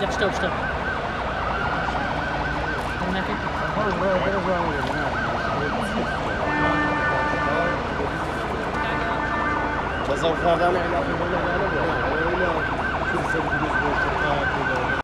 Yep, stove, stove. Bazı avuklardan